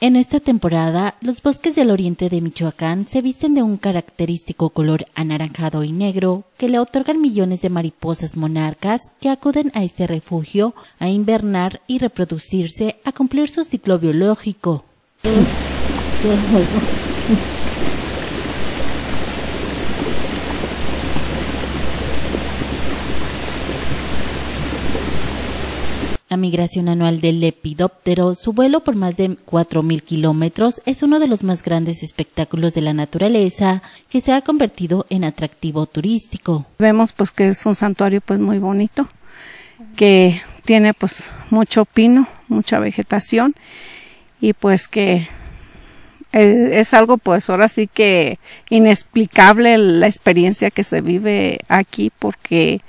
En esta temporada, los bosques del oriente de Michoacán se visten de un característico color anaranjado y negro que le otorgan millones de mariposas monarcas que acuden a este refugio a invernar y reproducirse a cumplir su ciclo biológico. La migración anual del lepidóptero, su vuelo por más de 4.000 kilómetros, es uno de los más grandes espectáculos de la naturaleza que se ha convertido en atractivo turístico. Vemos pues que es un santuario pues muy bonito, que tiene pues mucho pino, mucha vegetación y pues que eh, es algo pues ahora sí que inexplicable la experiencia que se vive aquí porque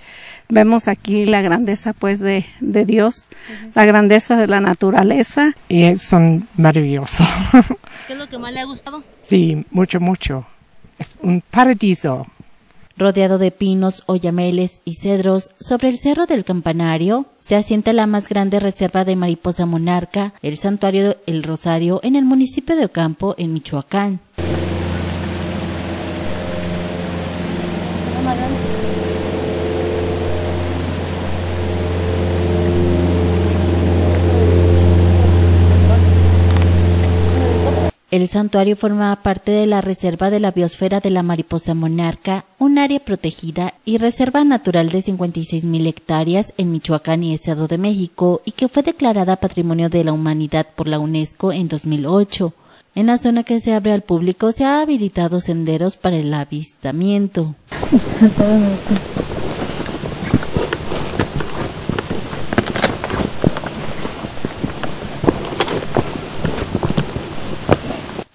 vemos aquí la grandeza pues de, de Dios, la grandeza de la naturaleza. Y son maravillosos. ¿Qué es lo que más le ha gustado? Sí, mucho, mucho. Es un paraíso. Rodeado de pinos, oyameles y cedros, sobre el cerro del campanario se asienta la más grande reserva de mariposa monarca, el santuario El Rosario, en el municipio de Ocampo, en Michoacán. El santuario forma parte de la Reserva de la Biosfera de la Mariposa Monarca, un área protegida y reserva natural de 56.000 hectáreas en Michoacán y Estado de México y que fue declarada Patrimonio de la Humanidad por la UNESCO en 2008. En la zona que se abre al público se ha habilitado senderos para el avistamiento.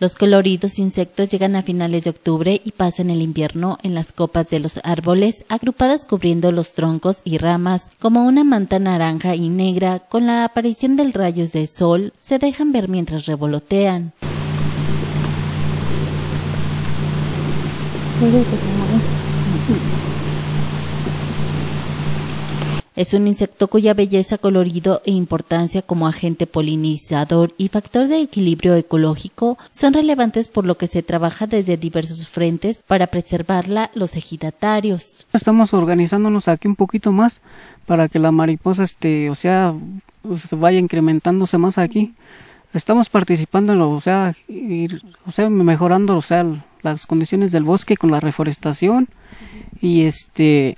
Los coloridos insectos llegan a finales de octubre y pasan el invierno en las copas de los árboles, agrupadas cubriendo los troncos y ramas, como una manta naranja y negra, con la aparición del rayos de sol, se dejan ver mientras revolotean. Es un insecto cuya belleza, colorido e importancia como agente polinizador y factor de equilibrio ecológico son relevantes por lo que se trabaja desde diversos frentes para preservarla los ejidatarios. Estamos organizándonos aquí un poquito más para que la mariposa, este, o sea, se vaya incrementándose más aquí. Estamos participando en lo, o sea, o sea, mejorando, o sea, las condiciones del bosque con la reforestación y este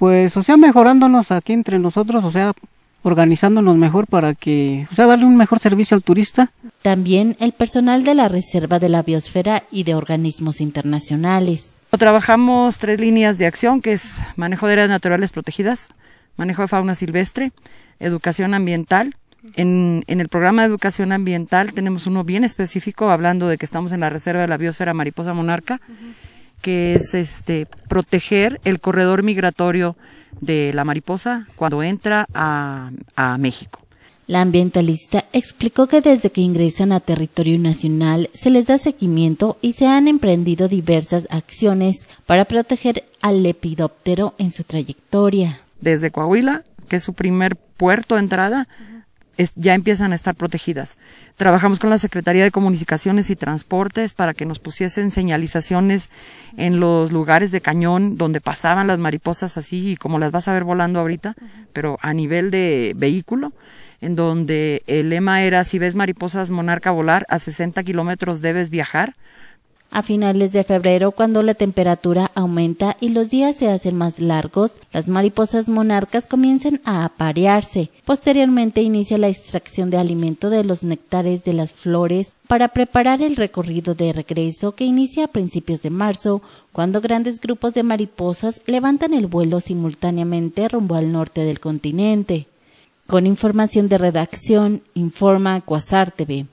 pues, o sea, mejorándonos aquí entre nosotros, o sea, organizándonos mejor para que, o sea, darle un mejor servicio al turista. También el personal de la Reserva de la Biosfera y de organismos internacionales. Trabajamos tres líneas de acción, que es manejo de áreas naturales protegidas, manejo de fauna silvestre, educación ambiental. En, en el programa de educación ambiental tenemos uno bien específico hablando de que estamos en la Reserva de la Biosfera Mariposa Monarca que es este proteger el corredor migratorio de la mariposa cuando entra a, a México. La ambientalista explicó que desde que ingresan a territorio nacional se les da seguimiento y se han emprendido diversas acciones para proteger al lepidóptero en su trayectoria. Desde Coahuila, que es su primer puerto de entrada, ya empiezan a estar protegidas. Trabajamos con la Secretaría de Comunicaciones y Transportes para que nos pusiesen señalizaciones en los lugares de cañón donde pasaban las mariposas así, como las vas a ver volando ahorita, pero a nivel de vehículo, en donde el lema era si ves mariposas monarca volar a 60 kilómetros debes viajar a finales de febrero, cuando la temperatura aumenta y los días se hacen más largos, las mariposas monarcas comienzan a aparearse. Posteriormente inicia la extracción de alimento de los néctares de las flores para preparar el recorrido de regreso que inicia a principios de marzo, cuando grandes grupos de mariposas levantan el vuelo simultáneamente rumbo al norte del continente. Con información de redacción, informa Quasar TV.